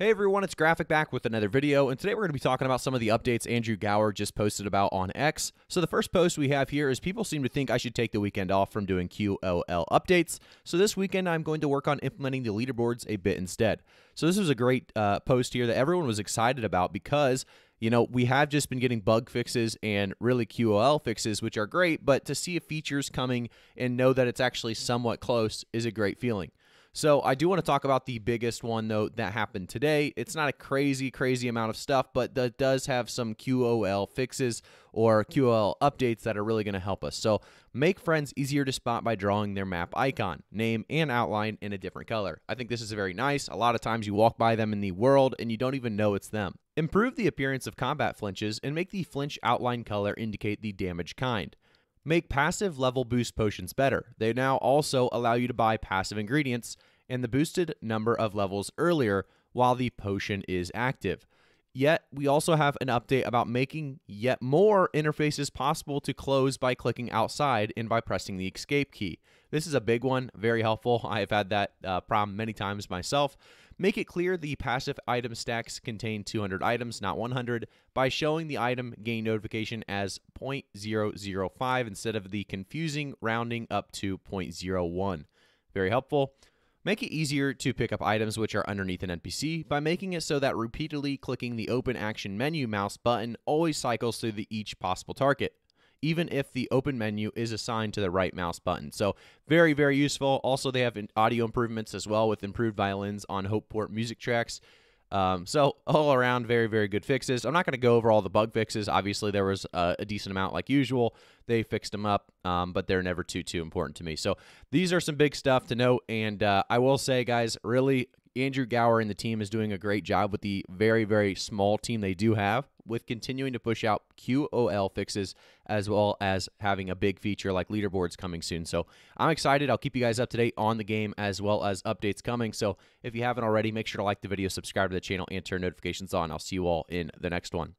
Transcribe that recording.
Hey everyone, it's Graphic back with another video, and today we're going to be talking about some of the updates Andrew Gower just posted about on X. So the first post we have here is people seem to think I should take the weekend off from doing QOL updates. So this weekend I'm going to work on implementing the leaderboards a bit instead. So this was a great uh, post here that everyone was excited about because you know, we have just been getting bug fixes and really QOL fixes, which are great, but to see a features coming and know that it's actually somewhat close is a great feeling. So I do want to talk about the biggest one though that happened today. It's not a crazy, crazy amount of stuff, but that does have some QOL fixes or QOL updates that are really going to help us. So make friends easier to spot by drawing their map icon, name, and outline in a different color. I think this is very nice. A lot of times you walk by them in the world and you don't even know it's them. Improve the appearance of combat flinches and make the flinch outline color indicate the damage kind. Make passive level boost potions better. They now also allow you to buy passive ingredients and the boosted number of levels earlier while the potion is active. Yet, we also have an update about making yet more interfaces possible to close by clicking outside and by pressing the escape key. This is a big one, very helpful. I have had that uh, problem many times myself. Make it clear the passive item stacks contain 200 items, not 100, by showing the item gain notification as 0.005 instead of the confusing rounding up to 0.01. Very helpful. Make it easier to pick up items which are underneath an NPC by making it so that repeatedly clicking the open action menu mouse button always cycles through the each possible target even if the open menu is assigned to the right mouse button. So very, very useful. Also, they have audio improvements as well with improved violins on Hopeport music tracks. Um, so all around, very, very good fixes. I'm not going to go over all the bug fixes. Obviously, there was a, decent amount like usual. They fixed them up, um, but they're never too, too important to me. So these are some big stuff to note. And uh, I will say, guys, really Andrew Gower and the team is doing a great job with the very, very small team they do have with continuing to push out QOL fixes as well as having a big feature like leaderboards coming soon. So I'm excited. I'll keep you guys up to date on the game as well as updates coming. So if you haven't already, make sure to like the video, subscribe to the channel, and turn notifications on. I'll see you all in the next one.